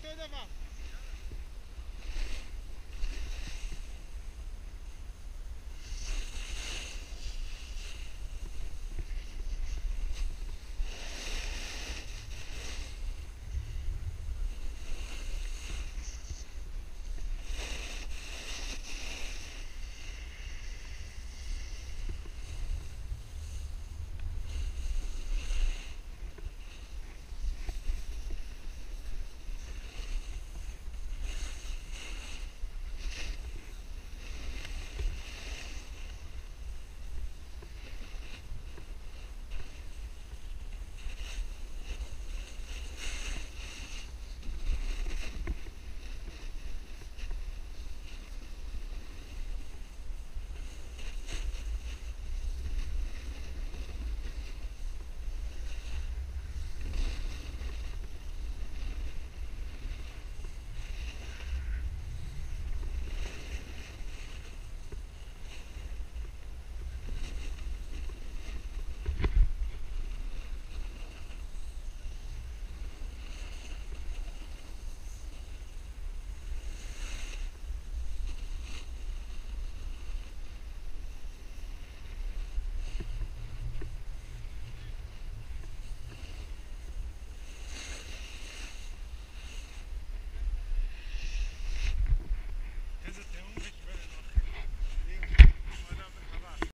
Ortaya devam.